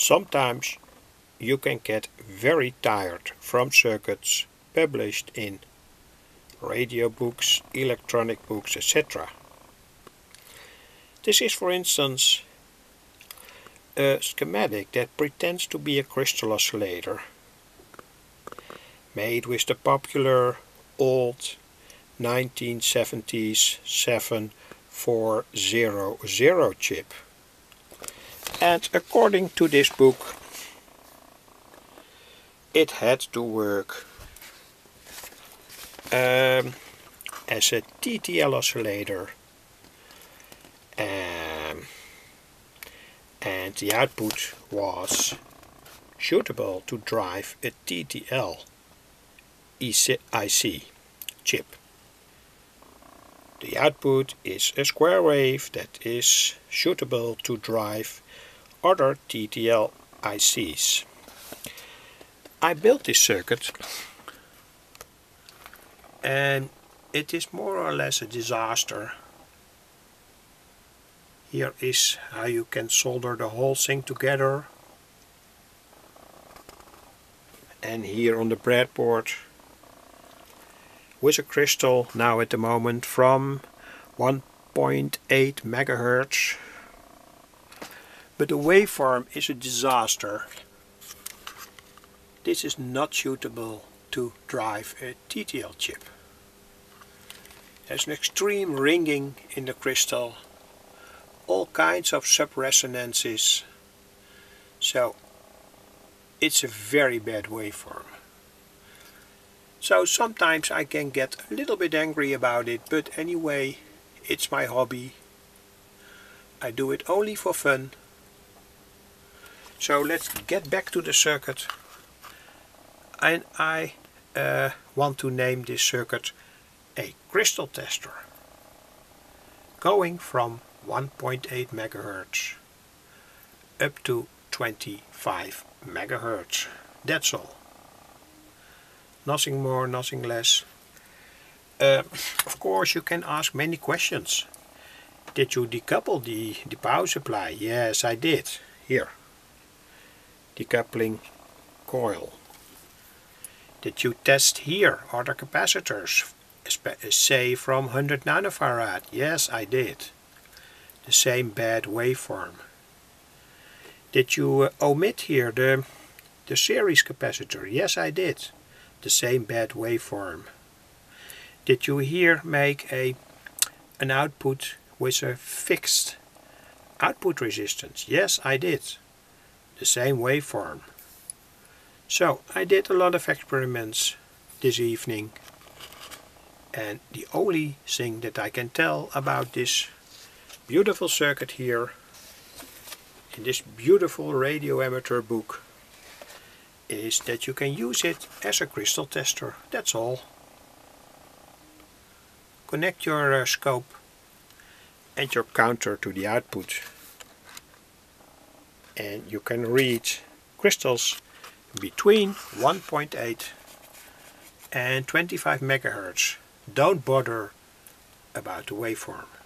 Sometimes you can get very tired from circuits published in radio books, electronic books, etc. This is for instance a schematic that pretends to be a crystal oscillator made with the popular old 1970s 7400 chip. And according to this book it had to work um, as a TTL oscillator um, and the output was suitable to drive a TTL IC chip. The output is a square wave that is suitable to drive other TTL ICs. I built this circuit and it is more or less a disaster. Here is how you can solder the whole thing together. And here on the breadboard with a crystal now at the moment from 1.8 megahertz. But the waveform is a disaster. This is not suitable to drive a TTL chip. There's an extreme ringing in the crystal, all kinds of sub-resonances, so it's a very bad waveform. So sometimes I can get a little bit angry about it, but anyway, it's my hobby. I do it only for fun. So let's get back to the circuit. And I uh, want to name this circuit a crystal tester going from 1.8 megahertz up to 25 megahertz. That's all. Nothing more nothing less. Uh, of course you can ask many questions. Did you decouple the, the power supply? Yes I did. Here decoupling coil did you test here other capacitors, say from 100 nanofarad? Yes, I did. The same bad waveform. Did you uh, omit here the, the series capacitor? Yes, I did. The same bad waveform. Did you here make a an output with a fixed output resistance? Yes, I did. The same waveform. So I did a lot of experiments this evening and the only thing that I can tell about this beautiful circuit here in this beautiful radio amateur book is that you can use it as a crystal tester, that's all. Connect your uh, scope and your counter to the output and you can read crystals between 1.8 and 25 megahertz. Don't bother about the waveform.